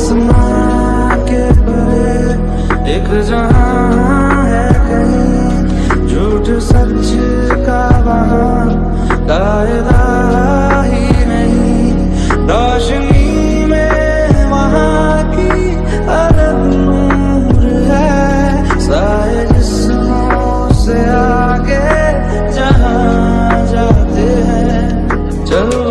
आसमां के परे एक जहाँ है कहीं झूठ सच का वहाँ दायरा ही नहीं। रोशनी में वहाँ की अलग नूर है, सारे जिस्मों से आगे जहाँ जाते हैं, चलो